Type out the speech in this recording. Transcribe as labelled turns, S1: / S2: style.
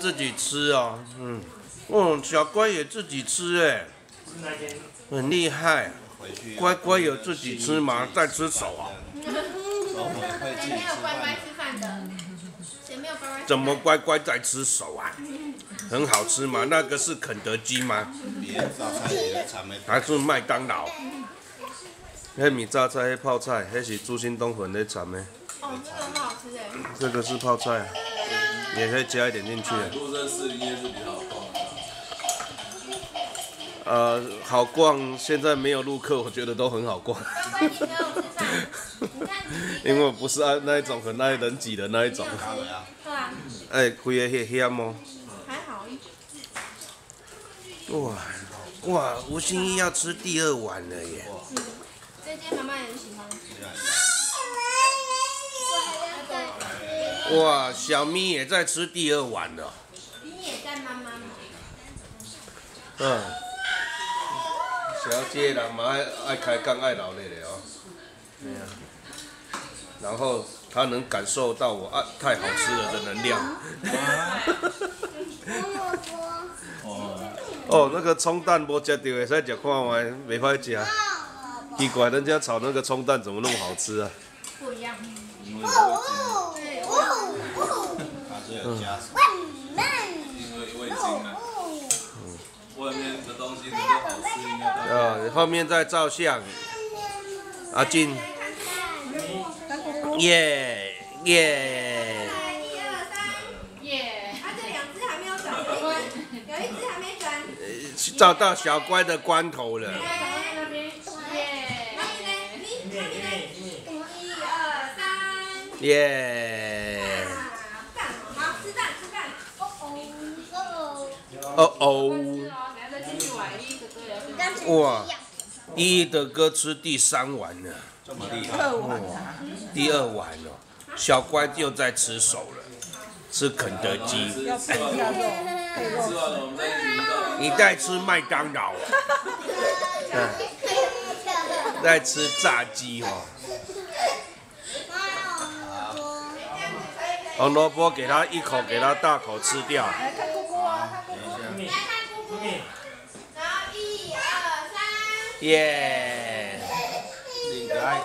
S1: 自己吃哦，嗯，哦，小乖也自己吃哎，很厉害，乖乖有自己吃吗？在吃手啊？
S2: 谁没有乖乖吃饭的？谁没有乖乖？
S1: 怎么乖乖在吃手啊？很好吃吗？那个是肯德基吗？还是麦当劳？那米榨菜、泡菜，那是朱新东粉的产的。
S2: 哦，这个很好吃哎。
S1: 这个是泡菜，也可以加一点进去。
S3: 都在市里面是比较好逛的。
S1: 呃，好逛，现在没有路客，我觉得都很好逛。因为我不是爱那一种很爱人挤的那一种。
S2: 对啊。
S1: 哎，开的很香哦。
S2: 还好。
S1: 哇哇，吴心怡要吃第二碗了耶。
S2: 这间妈妈也很喜欢。
S1: 哇，小咪也在吃第二碗了。
S2: 你也在妈妈吗？
S1: 嗯。小姐人嘛爱爱开讲爱劳累的哦。对啊。然后他能感受到我啊太好吃了的能量。哦，那个葱蛋无吃到，会使食看卖，袂歹食。奇怪，人家炒那个葱蛋怎么那么好吃啊？
S2: 不一样。
S3: 因为味精啊。外面的东西都好吃。
S1: 啊，后面在照相。阿静。耶耶。
S2: 一二三。耶。啊，这两只还没有转，有一只还没转。
S1: 照到小乖的关头了。耶！
S2: 好，吃饭吃饭。
S1: 哦哦。哇！依依的哥吃第三碗了。
S3: 这么厉
S4: 害。第二碗
S1: 第二碗了，小乖又在吃手了，吃肯德基。你在吃麦当劳。在吃炸鸡哦。红萝卜给他一口，给他大口吃掉。
S2: 来看姑姑啊，看姑姑。来看姑姑。然后一二三。
S1: 耶。
S3: 你可爱